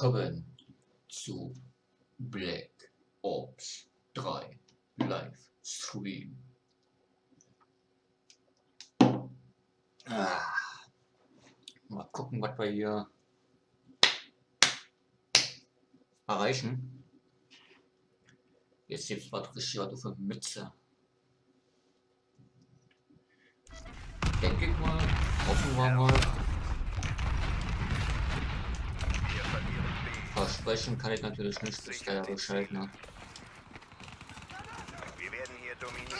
Willkommen zu Black Ops 3 Live Stream. Ah. Mal gucken, was wir hier erreichen. Jetzt gibt es was richtig was für Mütze. Denke ich mal, hoffen wir mal. Versprechen kann ich natürlich nicht, bis der Bescheid, ne? Wir werden hier dominieren.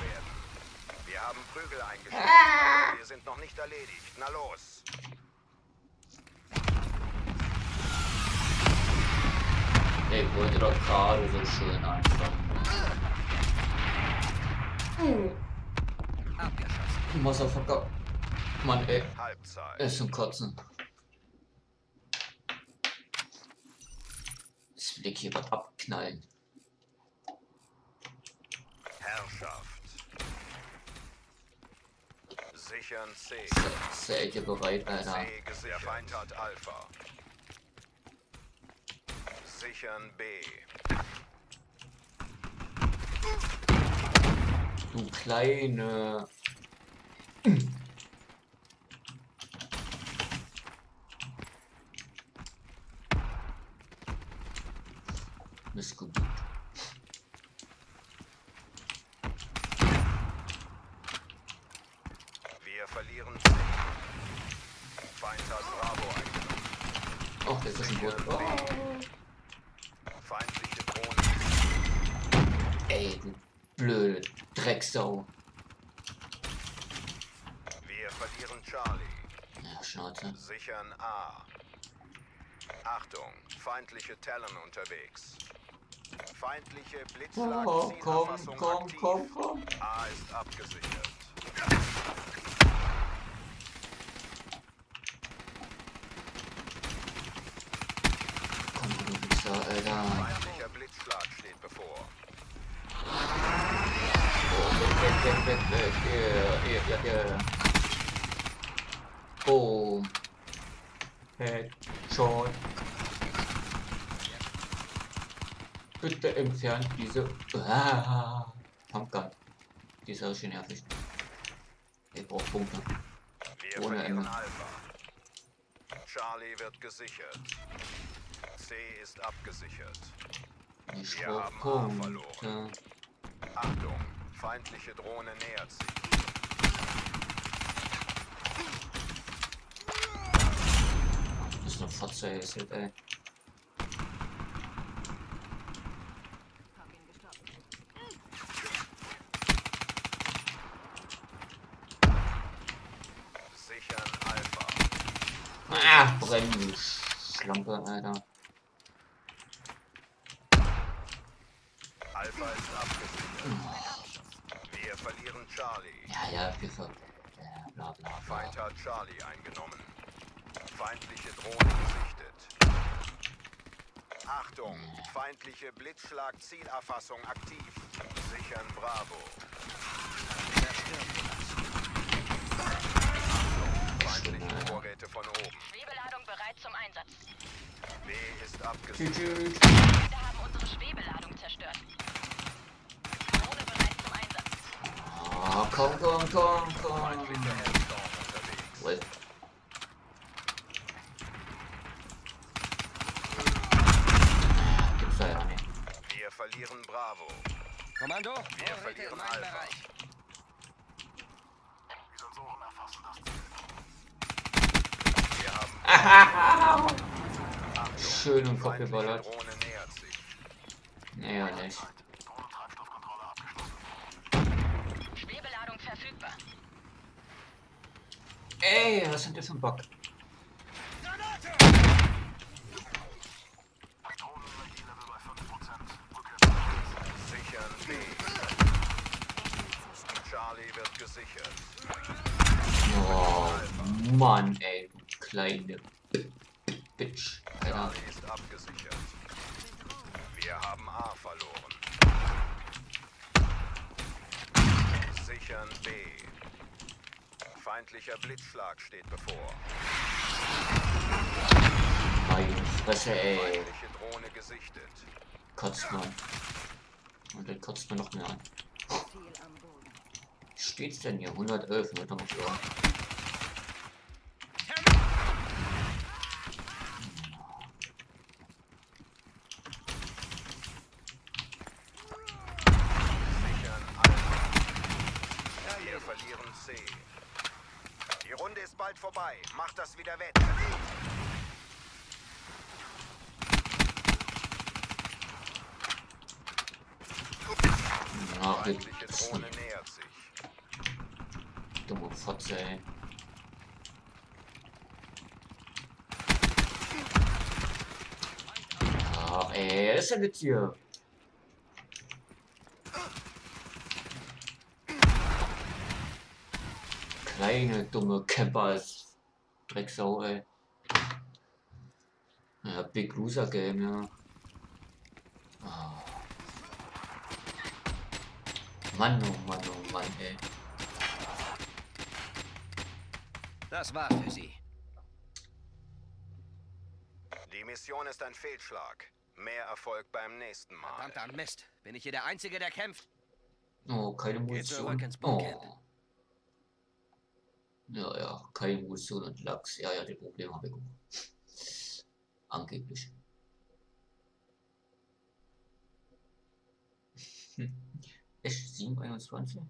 Werden. Wir haben Prügel eingestellt. Ah! Wir sind noch nicht erledigt. Na los. Ey, wollte doch gerade so schön einfach. Motherfucker. Mann, ey. Halbzeit. Ist Kotzen. Blick hier was abknallen. Herrschaft. Sichern C. Seid ihr bereit, Alter? C der Feind hat Alpha. Sichern B. Du kleine... Missgeburt. Wir verlieren. Feind hat Bravo eingenommen. Oh, das ist ein Boot. Oh. Feindliche Drohne. Ey, du blöde Drecksau. Wir verlieren Charlie. Ja, schade. Sichern A. Achtung, feindliche Talon unterwegs. Feindliche Blitzschlag oh, komm, komm, komm, komm. A ist abgesichert. Komm, du Wichser, Alter. Feindlicher Blitzschlag steht bevor. Oh, weg, weg, weg, weg, weg. Ja, ja, ja. Boom. Headshot. Bitte entfernt diese ah, Pumpgun. Die ist auch schon nervig. Ich brauche Punkte. Wir Ohne Ende. Alpha. Charlie wird gesichert. C ist abgesichert. Ich Wir haben Punkte. A verloren. Achtung, feindliche Drohne nähert sich. Das ist eine Fotze, ey. Ah, brennen, Schlampe, Alter. Alpha ist abgesichert. Wir verlieren Charlie. Ja, ja, ver... Ja, bla, bla, bla. Feind hat Charlie eingenommen. Feindliche Drohne gesichtet. Achtung, feindliche Blitzschlag-Zielerfassung aktiv. Sichern Bravo. Feindliche Vorräte von oben. Schwebeladung bereit zum Einsatz. B ist abgesichert. Wir haben unsere Schwebeladung zerstört. Drohne bereit zum Einsatz. Oh, komm, komm, komm, komm. Well. Gibt's da ja nicht. Wir verlieren Bravo. Kommando, wir verlieren Alpha. Bereich. Schön und Kopf geballert. Naja, nicht. Schwebeladung verfügbar. Das für ein Bock? Oh, Mann, ey kleine Bitch. Alter. ist abgesichert. Wir haben A verloren. Sichern B. Feindlicher Blitzschlag steht bevor. Meine Fresse, ey. Feindliche Drohne gesichtet. Kotzt man. Und dann kotzt man noch mehr an. Steht's denn hier? 111, wird noch so. Sichern Alpha. Wir verlieren C. Die Runde ist bald vorbei. Macht das wieder wett. Ja, Drohne nähert sich. dumme Fotze, ey. Ach, ey, was ist denn jetzt hier? Kleine dumme Campers. Drecksau, ey. Ja, Big Loser Game, ja. Ah. Mann, oh Mann, oh Mann, ey. Das war für Sie. Die Mission ist ein Fehlschlag. Mehr Erfolg beim nächsten Mal. Verdammter Mist. Bin ich hier der Einzige, der kämpft? Oh, keine Munition. Oh. Ja, ja, keine Munition und Lachs. Ja, ja, die Probleme habe ich auch. Angeblich. Hm. Echt 721?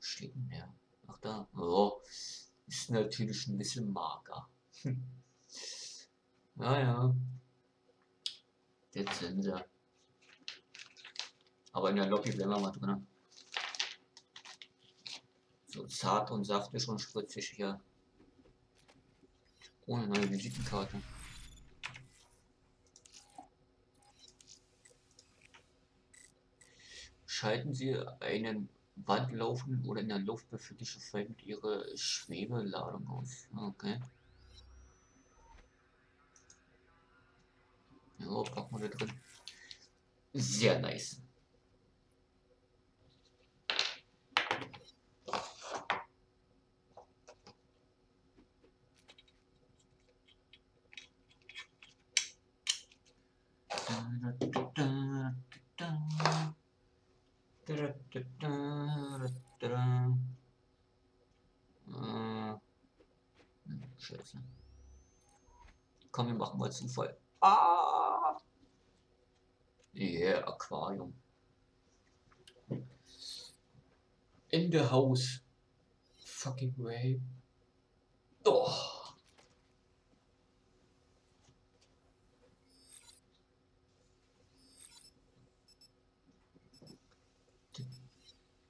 Steht denn der? Ach da. Oh, ist natürlich ein bisschen mager. Hm. Naja. Jetzt sind sie. Aber in der Lobby bleiben wir mal drin. So zart und saftig und spritzig hier. Ohne neue Visitenkarte. Schalten Sie einen wandlaufenden oder in der Luft befindliche Feind Ihre Schwebeladung aus. Okay. Ja, packen wir da drin. Sehr nice. Äh, hm, Scheiße. Mal Zufall. Ah! Yeah, Aquarium. In the house. Fucking way. Oh.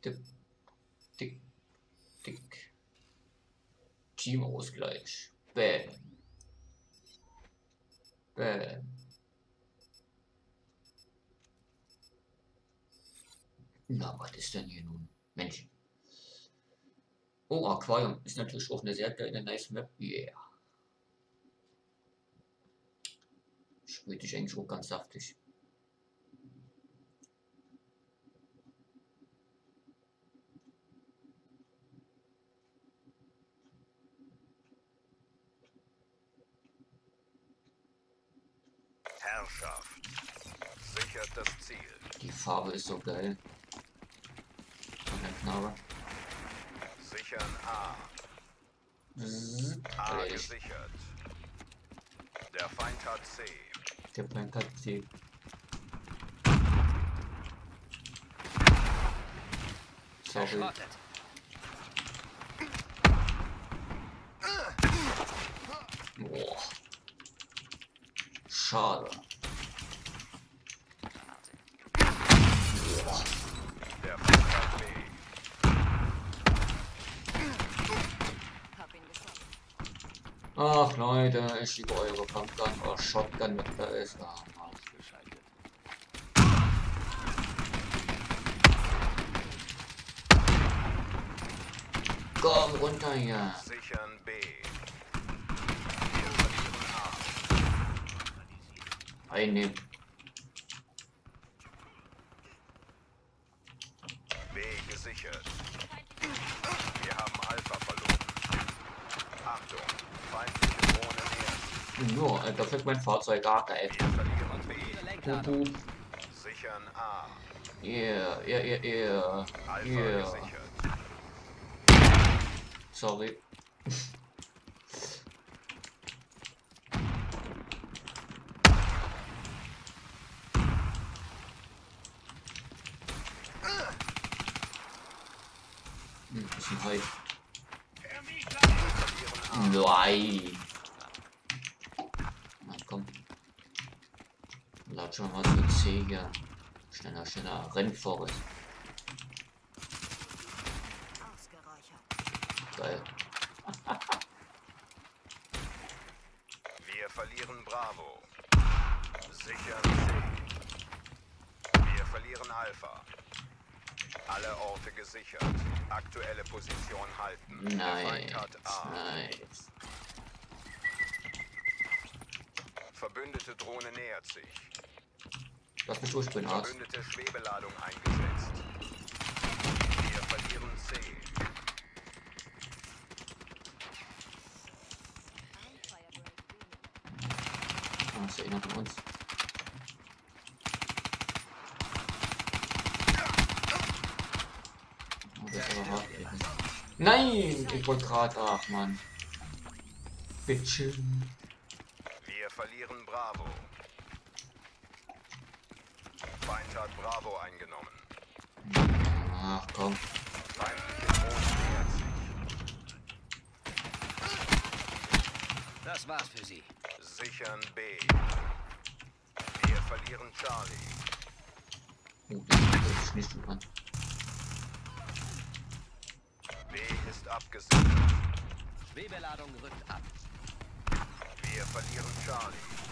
Tick, tick. Bam. Bam. Na, was ist denn hier nun? Mensch. Oh, Aquarium ist natürlich auch eine sehr geile, nice Map. Yeah. Spielt dich eigentlich auch ganz saftig. Herrschaft. Sichert das Ziel. Die Farbe ist so geil. Von der Knarre. Sichern A. Bzzzt. A Erledigt. gesichert. Der Feind hat C. Der Plank hat die. Sorry. Boah. Schade. Boah. Der Feind hat B. Hab ihn geschossen. Ach Leute, ich liebe eure Pumpgun oder Shotgun, was da ist. Mann. Komm runter hier. Sichern B. Einnehmen. B gesichert. Wir haben Alpha verloren. Achtung, feindliche Drohne nähert. Nur, äh, da fällt mein Fahrzeug gar geil. Wir verlieren B. Ihre Lenkladung. Bubu. Sichern A. Yeah, yeah, yeah, yeah. Alpha Yeah. gesichert. Sorry. Hm. Nein. Na komm. Latsch mal zu C hier. Schneller, schneller. Renn vorwärts. Geil. Wir verlieren Bravo. Sichern C. Wir verlieren Alpha. Alle Orte gesichert. Aktuelle Position halten. Nice. Verbündete Drohne nähert sich. Lass mich durch, ich bin Arzt. Verbündete Schwebeladung eingesetzt. Wir verlieren C. Ah, ist ja einer von uns. Oh, das ist aber hart. ey. Nein! Ich wollte gerade. Ach, Mann. Bitte. Wir verlieren Bravo. Feind hat Bravo eingenommen. Ach, komm. Feindliche Drohne nähert sich. Das war's für Sie. Sichern B. Wir verlieren Charlie. Oh, das ist nicht so an. B ist abgesichert. Schwebeladung rückt ab. Wir verlieren Charlie.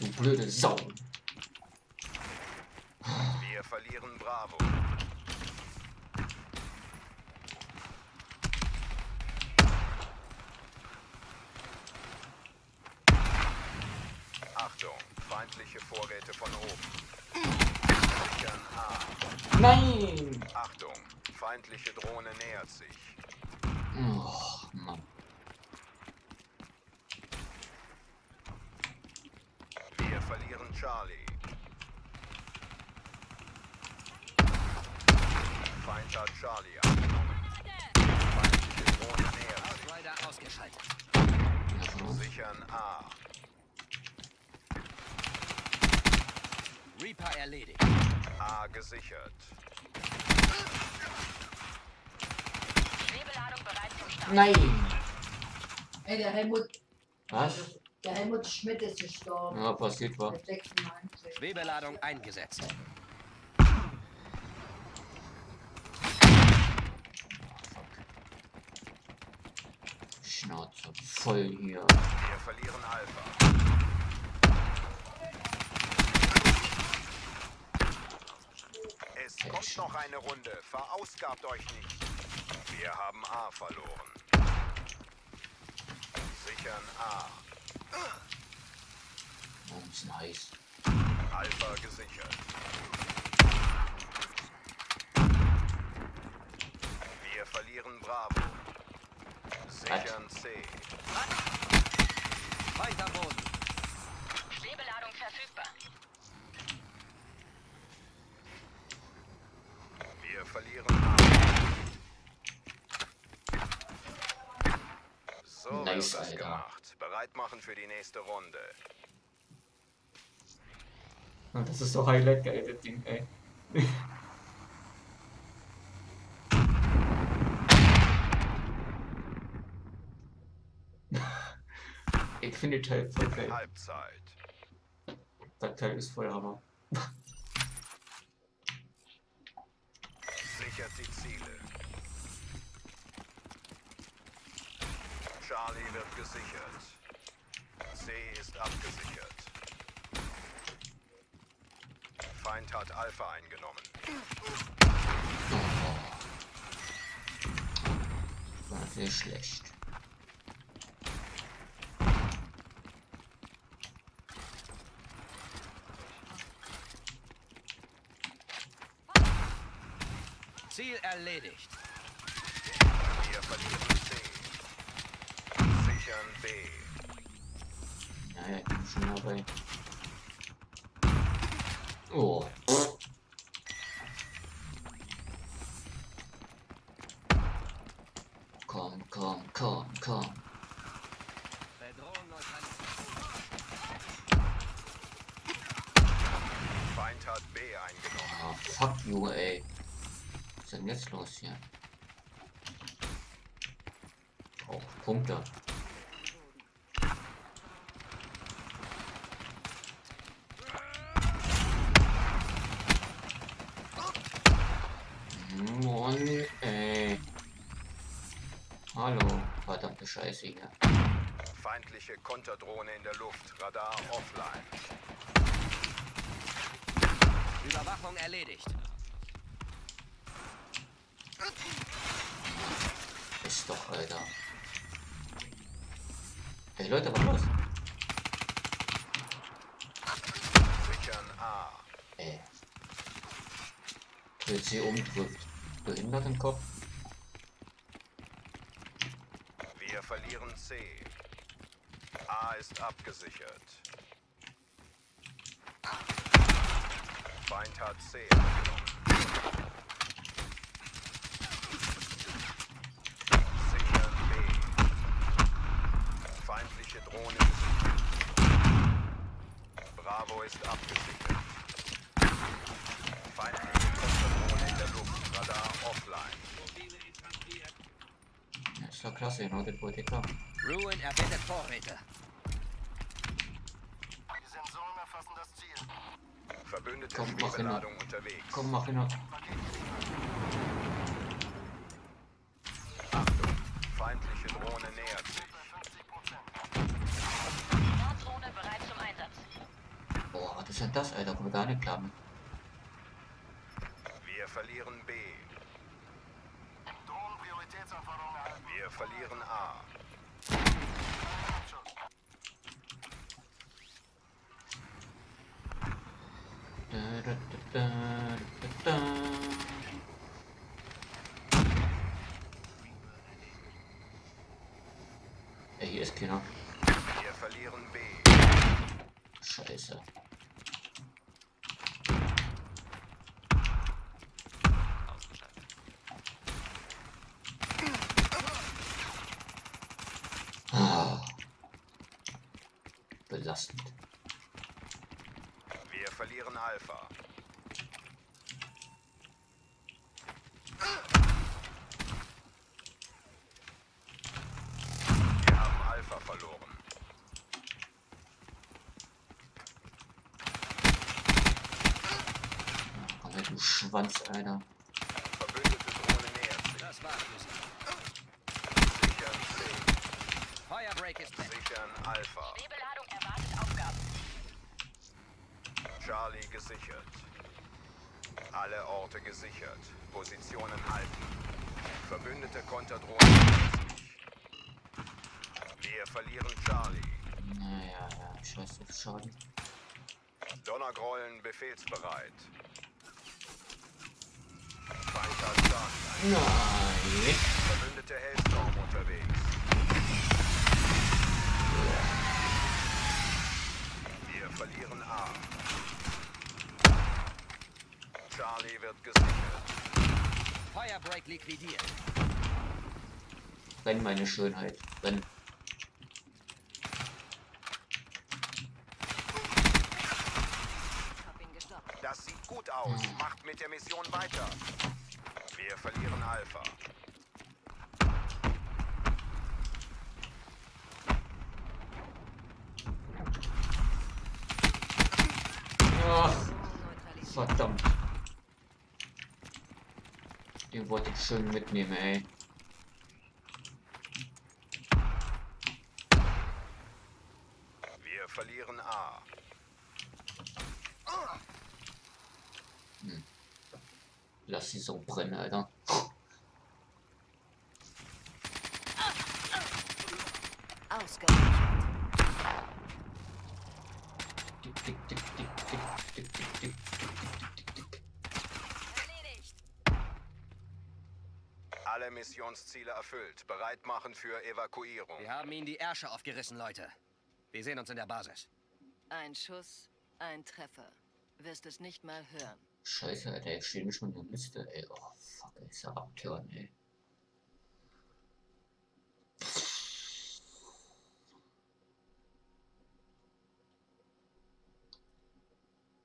Du blöde Sau. Wir verlieren Bravo. Achtung, feindliche Vorräte von oben. Sichern A. Nein! Achtung, feindliche Drohne nähert sich. Oh, Mann. Wir verlieren Charlie. Feind hat Charlie angenommen. Feindliche Drohne nähert sich. Outrider ausgeschaltet. Sichern A. Reaper erledigt. A gesichert. Schwebeladung bereit zum Start. Nein! Ey, der Helmut, Was? der Helmut Schmidt ist gestorben. Ja, passiert was. Der 96. Schwebeladung eingesetzt. Schnauze voll hier. Wir verlieren Alpha. Es kommt noch eine Runde. Verausgabt euch nicht. Wir haben A verloren. Sichern A. Oh, bisschen heiß. Alpha gesichert. Wir verlieren Bravo. Sichern C. Am Boden. Schwebeladung verfügbar. Wir verlieren A. So Nice, wird das Alter. gemacht. Bereit machen für die nächste Runde. Ah, Das ist so Highlight geil, das Ding, ey. Ich finde den Teil voll geil. Halbzeit. Das Teil ist voll Hammer. Sichert die Ziele. Charlie wird gesichert. C ist abgesichert. Feind hat Alpha eingenommen. War natürlich schlecht. erledigt. Wir verlieren C. Sichern B. Alright, it's another. Oh. Punkte. Mann, ey. Hallo, verdammte Scheiße hier. Feindliche Konterdrohne in der Luft. Radar offline. Überwachung erledigt. Ist doch, Alter. Leute, was los? Ey. Dreht sie um, drückt. Behindert im Kopf. Wir verlieren C. A ist abgesichert. Feind hat C eingenommen. Sichern B. Feindliche Drohne gesichert. Bravo ist abgesichert. Feindliche Konterdrohne in der Luft. Radar offline. Ja, ist doch klasse, genau, das wollte ich haben. Ruin erbittet Vorräte. Die Sensoren erfassen das Ziel. Verbündete Komm, mach hin. Komm, mach ihn Reklame. Wir verlieren B. Drohnenprioritätsanforderung erhalten. Wir verlieren A. Ja, hier ist keiner. Wir verlieren B. Scheiße. Alpha. Wir haben Alpha verloren. Komm her, du Schwanz, Alter. Verbündete Drohne nähert sich. Das war's. Sichern C. Firebreak ist. Sichern Alpha. Charlie gesichert. Alle Orte gesichert. Positionen halten. Verbündete Konterdrohne nähert sich. Wir verlieren Charlie. Naja, ja, scheiß auf Schaden. Donnergrollen befehlsbereit. Hat Charlie. Nein. Verbündete Hellstorm unterwegs. Wir verlieren A. Charlie wird gesichert. Firebreak liquidiert. Renn, meine Schönheit. Renn. Das sieht gut aus. Macht mit der Mission weiter. Wir verlieren Alpha. Ach, Drohnen neutralisiert. verdammt. Schön mitnehmen, ey. Wir verlieren A. Lass sie so brennen, Alter. Ausgerichtet. Tick, tick, tick, tick, tick, tick, tick, tick, tick, tick, tick, tick. Erledigt. Alle Missionsziele erfüllt. Bereit machen für Evakuierung. Wir haben ihnen die Ärsche aufgerissen, Leute. Wir sehen uns in der Basis. Ein Schuss, ein Treffer. Wirst es nicht mal hören. Scheiße, Alter, ich stehe mal in der Liste, ey. Oh, fuck, ist ja abtören, ey.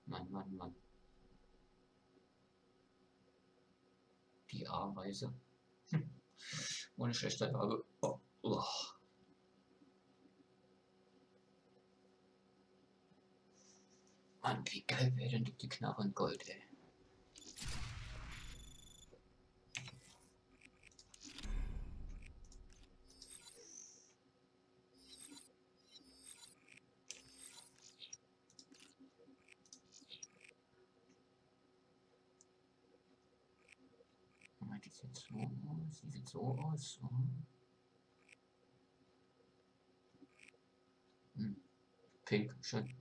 Mann, Mann, Mann. Die A-Weise. Hm. Ohne schlechter Lage. Oh, oh. Mann, wie geil wäre denn die Knarre in Gold, ey. Moment, die sieht so aus, die sieht so aus. So. Hm. Pink, schön.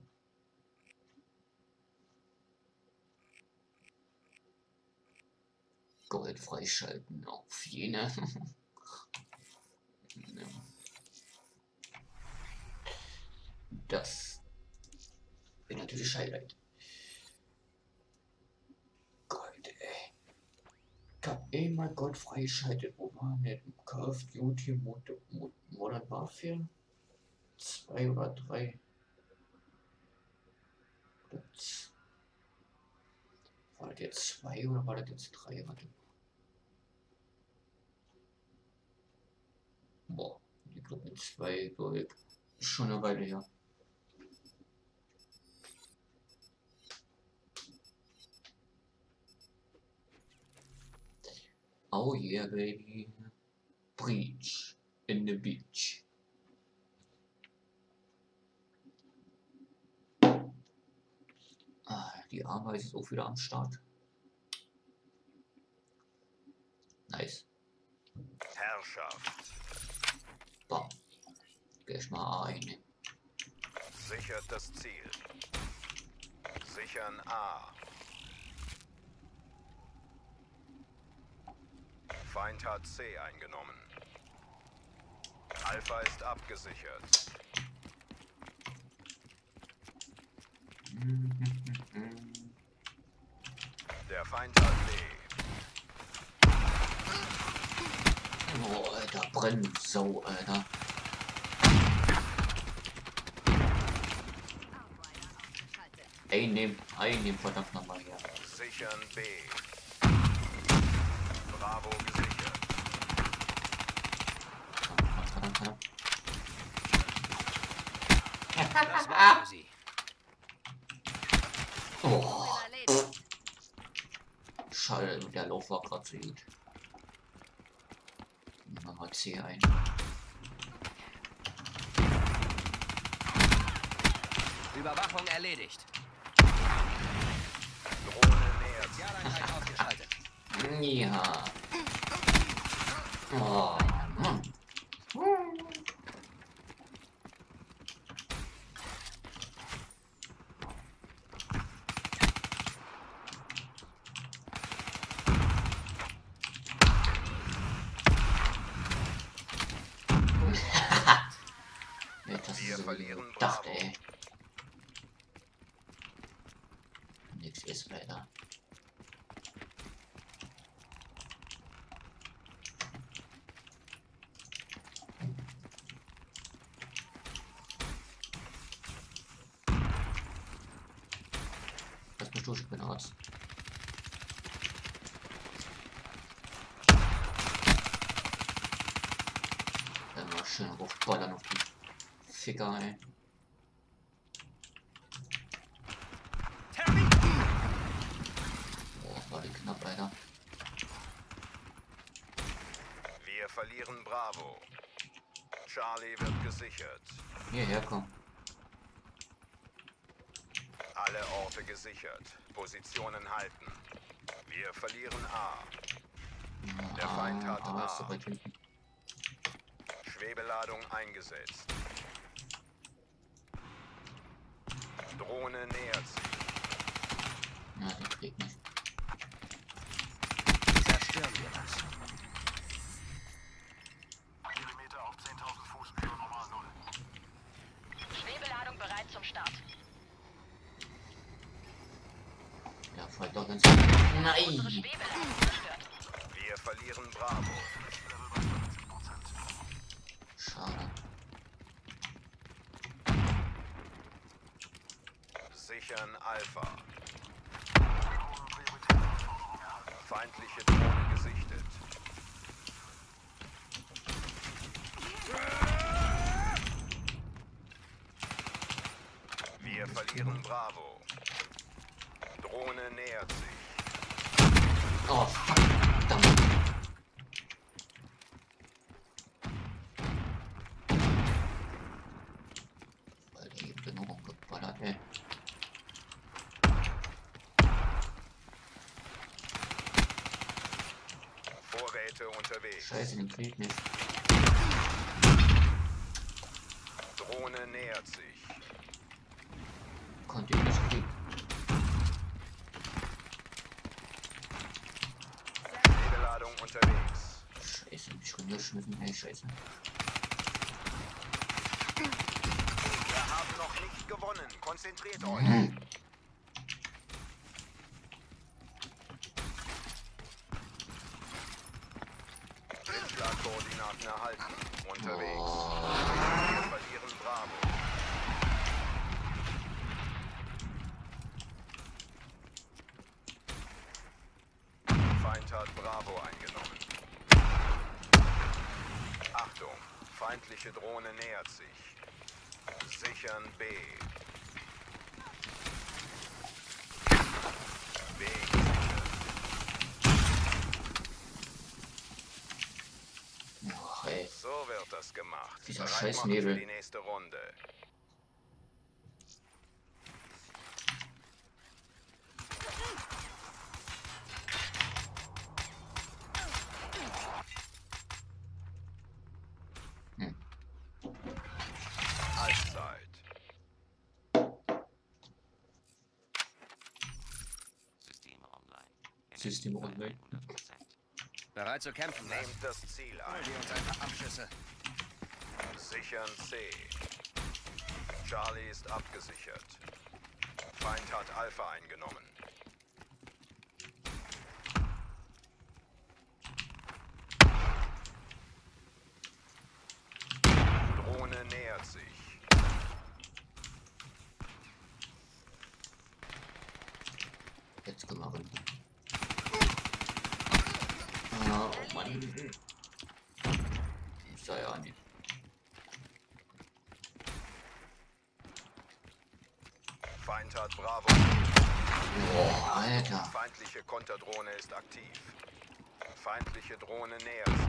Gold freischalten auf jene. ja. Das wäre natürlich Highlight. Gold, ey. Ich hab eh mal Gold freischaltet. Wo war denn Call of Duty Mod Mod Modern Warfare? Zwei oder drei? Oder z- War das jetzt zwei oder war das jetzt drei? Warte. Boah, ich glaube mit zwei Gold. Ist Schon eine Weile her. Oh yeah, baby. Breach in the beach. Ah, die Arbeit ist auch wieder am Start. Nice. Herrschaft. Bam. Geh ich mal ein. Sichert das Ziel. Sichern A. Feind hat C eingenommen. Alpha ist abgesichert. Der Feind hat B. Oh, Alter, brennt Sau, Alter. Einnehmen, einnehmen, verdammt nochmal hier. Sichern B. Bravo gesichert. Das war sie. Oh, schade, der Lauf war gerade so gut. Nehmen wir mal C ein. Überwachung erledigt. Drohne nähert sich. Spezialeinheit ausgeschaltet. Ja. Oh, Mann. Ja, das Wir ist so verlieren gedacht, Bravo. ey. Nix ist leider. Lass mich durch, ich bin Arzt. Dann mal schön hochballern auf Boah, war die knapp, Alter. Wir verlieren Bravo. Charlie wird gesichert. Hierher komm. Alle Orte gesichert. Positionen halten. Wir verlieren A. Der Feind hat ah, A. weit hinten. Schwebeladung eingesetzt. Drohne nähert sich. Ja, ich krieg nicht. Zerstören wir das. Kilometer auf 10.000 Fuß über normal Null. Schwebeladung bereit zum Start. Ja, voll doch ganz. Nein! Wir verlieren Bravo. Alpha. Feindliche Drohne gesichtet. Wir verlieren Bravo. Drohne nähert sich. Oh, verdammt. Vorräte unterwegs. Scheiße, den krieg nicht. Drohne nähert sich. Konnte ich nicht kriegen. Schwebeladung unterwegs. Scheiße, hab ich schon geschmissen. Hey, scheiße. Wir haben noch nicht gewonnen. Konzentriert euch. Hm. Blitzschlagkoordinaten erhalten. Unterwegs. Oh, Wir verlieren Bravo. Feind hat Bravo eingenommen. Achtung, feindliche Drohne nähert sich. Sichern B. B ey. So wird das gemacht. Dieser scheiß Nebel. Für die nächste Runde. Hm. Halbzeit. Systeme online. 100%. Bereit zu kämpfen, was? Nehmt das Ziel ein. Wir uns ein paar Abschüsse. Sichern C. Charlie ist abgesichert. Feind hat Alpha eingenommen. Drohne nähert sich. Jetzt gemacht. Ah, oh Mann. Ist da ja nicht. Feind hat Bravo. Boah, Alter. Feindliche Konterdrohne ist aktiv. Feindliche Drohne nähert sich.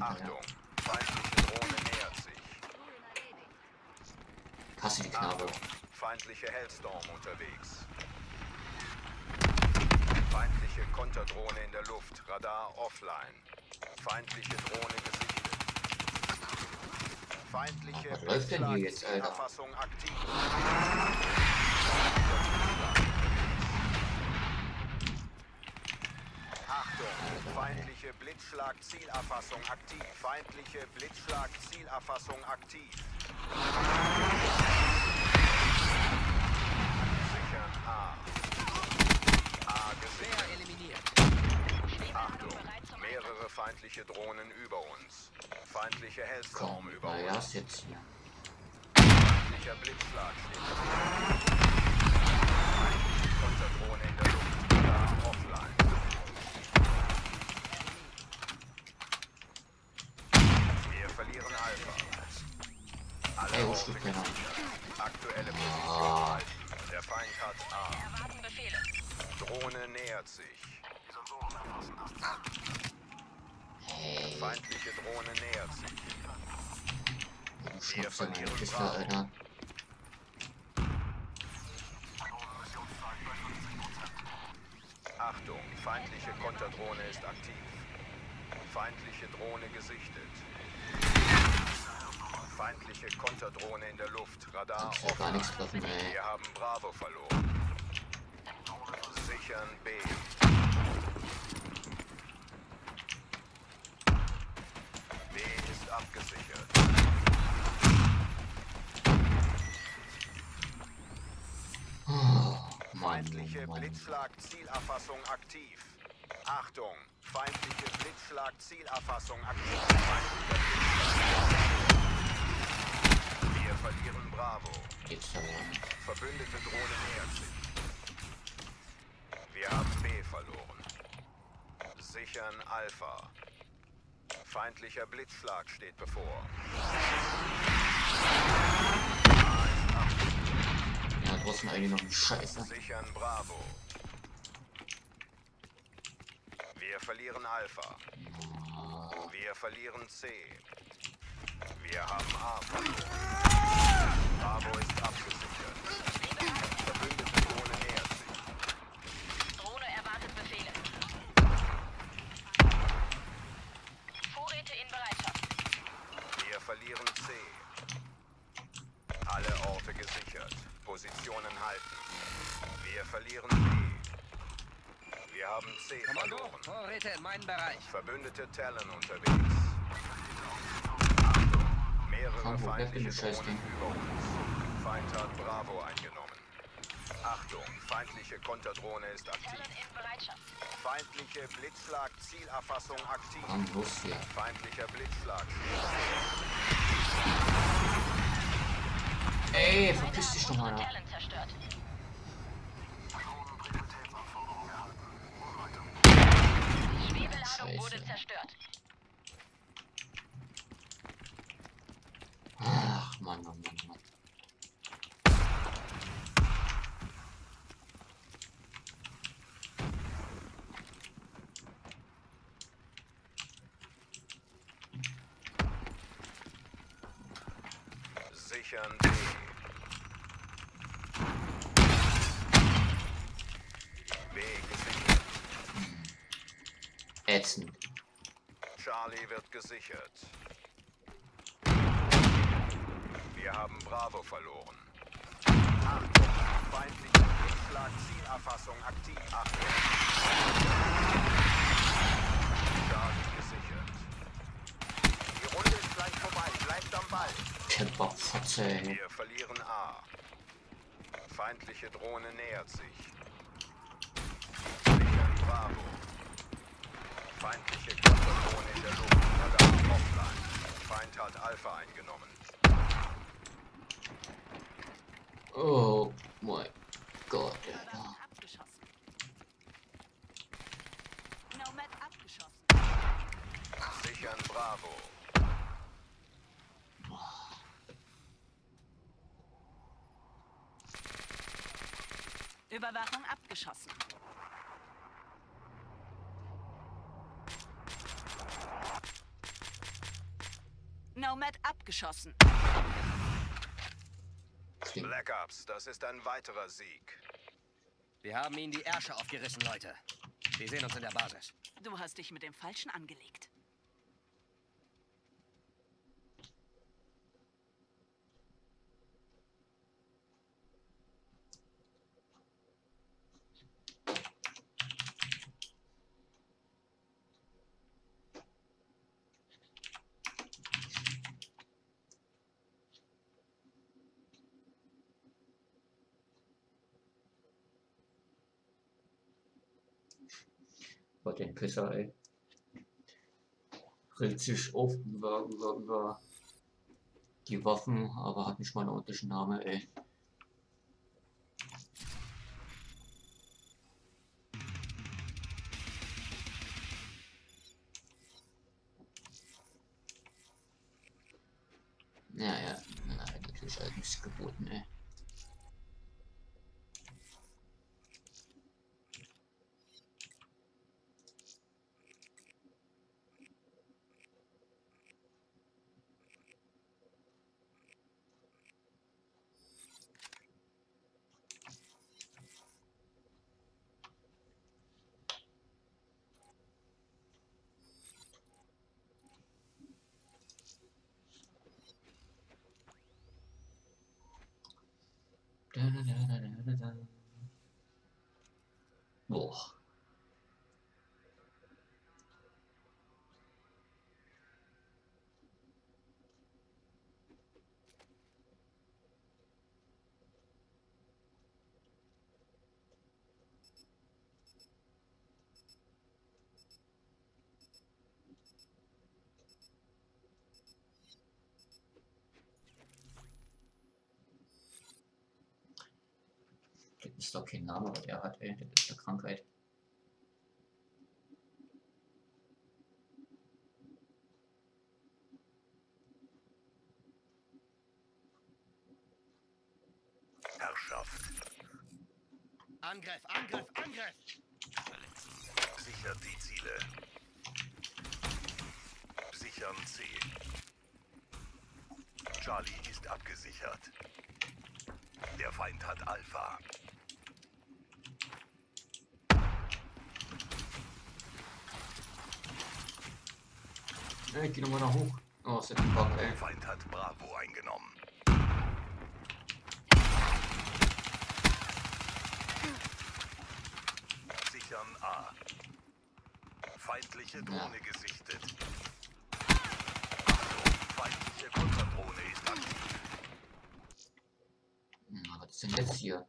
Achtung, feindliche Drohne nähert sich. Hasse die Knabe. Achtung, feindliche Hellstorm unterwegs. Feindliche Konterdrohne in der Luft, Radar offline. Feindliche Drohne gesichtet. Feindliche Was läuft denn hier jetzt, Alter? Erfassung aktiv. Achtung, feindliche Blitzschlag-Zielerfassung aktiv. Feindliche Blitzschlag-Zielerfassung aktiv. Sichern A. A gesichert. Wer eliminiert? Schwebeladung Achtung, bereit zum Einsatz. mehrere feindliche Drohnen über uns. Feindliche Hellstorm Komm, über uns. erst jetzt hier. Feindlicher Blitzschlag steht. Feindliche Konterdrohne in der Luft. Offline. Wir verlieren Alpha. Alle Ey, wo Rohre steht der noch? gesichert. Aktuelle Position Ah. Der Feind hat A. Erwarten Befehle. Drohne nähert sich. Feindliche Drohne nähert sich. ja meine Kiste, Alter. Achtung, feindliche Konterdrohne ist aktiv. Feindliche Drohne gesichtet. Feindliche Konterdrohne in der Luft. Radar gar nichts treffen, ey. Wir haben Bravo verloren. Sichern B. abgesichert. Oh, Feindliche. Blitzschlag-Zielerfassung aktiv. Achtung! Feindliche Blitzschlag-Zielerfassung aktiv. Wir verlieren Bravo. Verbündete Drohne nähert sich. Wir haben B verloren. Sichern Alpha. Feindlicher Blitzschlag steht bevor. Ja, trotzdem eigentlich noch ein Scheiße. Sichern Bravo. Wir verlieren Alpha. Wir verlieren C. Wir haben A. Bravo ist abgesichert. Verbündete Drohne nähert sich. Drohne erwartet Befehle. Vorräte in Bereitschaft. Wir verlieren C. Alle Orte gesichert. Positionen halten. Wir verlieren B. Wir haben C Kommando, verloren. Vorräte in meinen Bereich. Verbündete Talon unterwegs. Achtung, mehrere wer feindliche Drohnen über uns. Feind hat Bravo eingenommen. Achtung, feindliche Konterdrohne ist aktiv. Feindliche Blitzschlag-Zielerfassung aktiv. Feindlicher Blitzschlag. Ey, verpiss dich doch mal. Scheiße. wurde zerstört. Ach, Mann, Mann, Mann, Mann. Sichern B. B gesichert. Ätzend. Wird gesichert. Wir haben Bravo verloren. Achtung, feindliche Blitzschlag-Zielerfassung aktiv. Achtung. Charlie gesichert. Die Runde ist gleich vorbei. Bleibt am Ball. Temperfotze, ey. Wir verlieren A. Feindliche Drohne nähert sich. Sichern Bravo. Feindliche Konterdrohne in der Luft. Radar offline. Feind hat Alpha eingenommen. Oh mein Gott, Alter. Abgeschossen. Nomad abgeschossen. Sichern Bravo. Überwachung abgeschossen. Nomad abgeschossen. Black Ops, das ist ein weiterer Sieg. Wir haben ihnen die Ärsche aufgerissen, Leute. Wir sehen uns in der Basis. Du hast dich mit dem Falschen angelegt. Gott, den Pisser, ey. Regt sich auf über, über, über die Waffen, aber hat nicht mal einen ordentlichen Namen, ey. Da, da, da, da, da, da, da. Boah. Ist doch kein Name, was er hat, ey. Das ist eine Krankheit. Herrschaft. Angriff, Angriff, Angriff! Sichert die Ziele. Sichern C. Charlie ist abgesichert. Der Feind hat Alpha. Ey, geh nochmal nach hoch. Oh, ist das ein Bug, ey. Der Feind hat Bravo eingenommen. Sichern A. Feindliche Drohne gesichtet. Achtung, feindliche Konterdrohne ist aktiv. Na, was ist denn jetzt hier?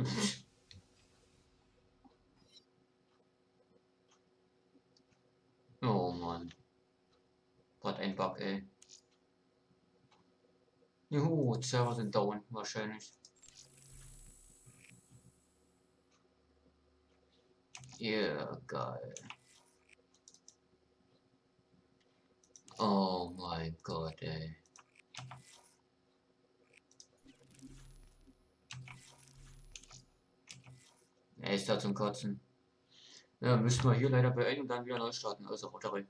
Oh Mann. Was ein Bug, ey. Juhu, Server sind down, wahrscheinlich. Ja, geil. Oh mein Gott, ey. Er ist da zum Kotzen. Ja, müssen wir hier leider beenden und dann wieder neu starten. Also, Rotary.